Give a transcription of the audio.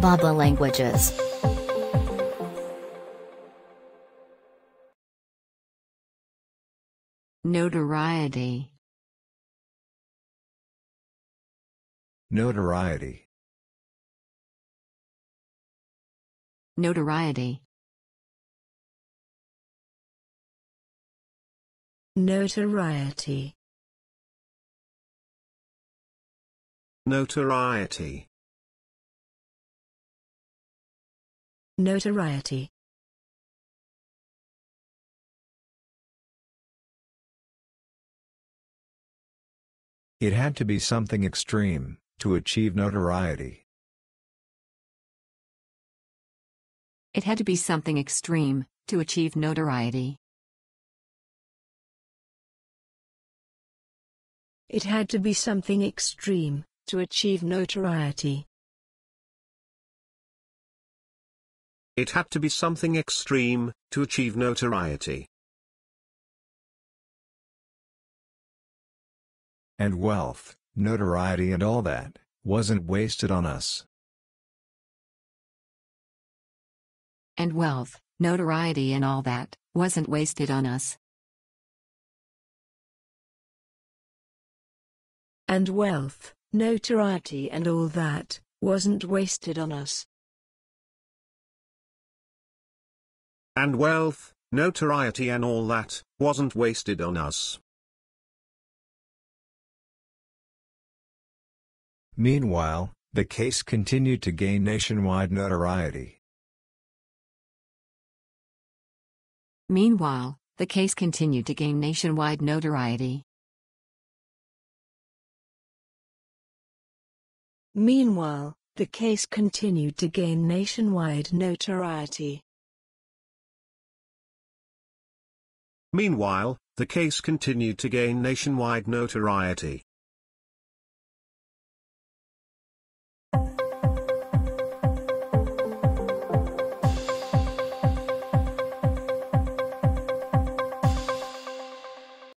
bab.la languages. Notoriety. Notoriety. Notoriety. Notoriety. Notoriety. Notoriety. It had to be something extreme, to achieve notoriety. It had to be something extreme, to achieve notoriety. It had to be something extreme, to achieve notoriety. It had to be something extreme, to achieve notoriety. And wealth, notoriety and all that, wasn't wasted on us. And wealth, notoriety and all that, wasn't wasted on us. And wealth, notoriety and all that, wasn't wasted on us. And wealth, notoriety and all that, wasn't wasted on us. Meanwhile, the case continued to gain nationwide notoriety. Meanwhile, the case continued to gain nationwide notoriety. Meanwhile, the case continued to gain nationwide notoriety. Meanwhile, the case continued to gain nationwide notoriety.